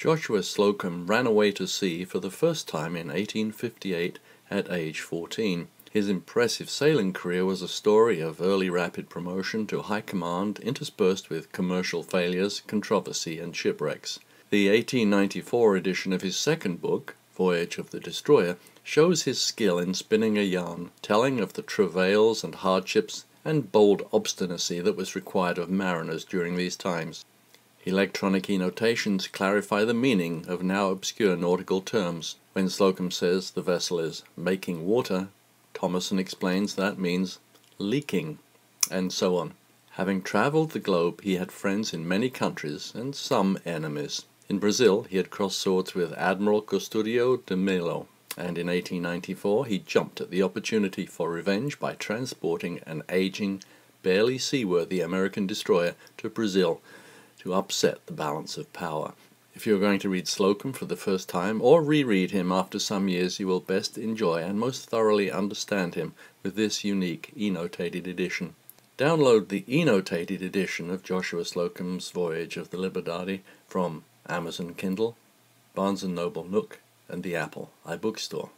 Joshua Slocum ran away to sea for the first time in 1858 at age 14. His impressive sailing career was a story of early rapid promotion to high command interspersed with commercial failures, controversy, and shipwrecks. The 1894 edition of his second book, Voyage of the Destroyer, shows his skill in spinning a yarn, telling of the travails and hardships and bold obstinacy that was required of mariners during these times. Electronic e-notations clarify the meaning of now obscure nautical terms. When Slocum says the vessel is making water, Thomerson explains that means leaking, and so on. Having travelled the globe, he had friends in many countries and some enemies. In Brazil, he had crossed swords with Admiral Custodio de Melo, and in 1894 he jumped at the opportunity for revenge by transporting an aging, barely seaworthy American destroyer to Brazil to upset the balance of power. If you are going to read Slocum for the first time or reread him after some years, you will best enjoy and most thoroughly understand him with this unique e-notated edition. Download the e-notated edition of Joshua Slocum's Voyage of the Liberdade from Amazon Kindle, Barnes & Noble Nook, and the Apple iBookstore.